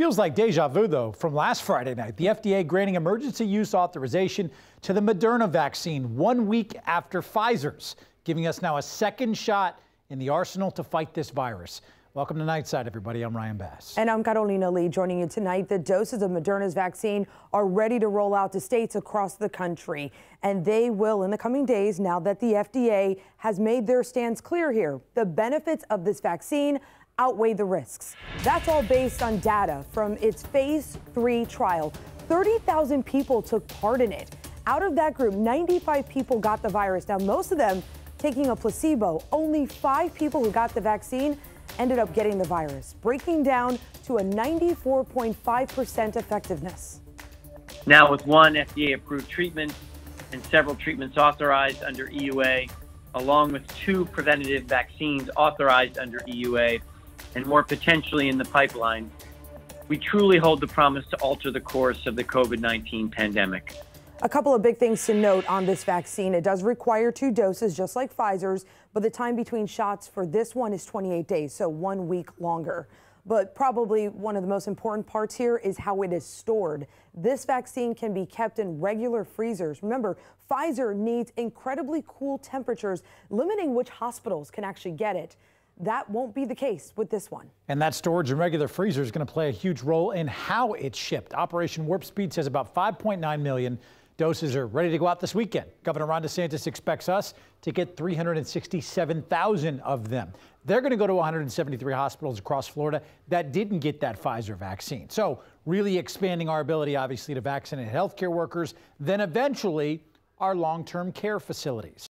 feels like deja vu, though, from last Friday night. The FDA granting emergency use authorization to the Moderna vaccine one week after Pfizer's, giving us now a second shot in the arsenal to fight this virus. Welcome to Nightside, everybody. I'm Ryan Bass. And I'm Carolina Lee joining you tonight. The doses of Moderna's vaccine are ready to roll out to states across the country. And they will in the coming days now that the FDA has made their stance clear here. The benefits of this vaccine outweigh the risks. That's all based on data from its phase three trial. 30,000 people took part in it. Out of that group, 95 people got the virus. Now, most of them taking a placebo. Only five people who got the vaccine ended up getting the virus, breaking down to a 94.5% effectiveness. Now, with one FDA approved treatment and several treatments authorized under EUA, along with two preventative vaccines authorized under EUA, and more potentially in the pipeline, we truly hold the promise to alter the course of the COVID 19 pandemic. A couple of big things to note on this vaccine. It does require two doses, just like Pfizer's, but the time between shots for this one is 28 days, so one week longer. But probably one of the most important parts here is how it is stored. This vaccine can be kept in regular freezers. Remember, Pfizer needs incredibly cool temperatures, limiting which hospitals can actually get it. That won't be the case with this one. And that storage in regular freezer is going to play a huge role in how it's shipped. Operation Warp Speed says about 5.9 million Doses are ready to go out this weekend. Governor Ron DeSantis expects us to get 367,000 of them. They're going to go to 173 hospitals across Florida that didn't get that Pfizer vaccine. So, really expanding our ability, obviously, to vaccinate healthcare workers, then eventually our long term care facilities.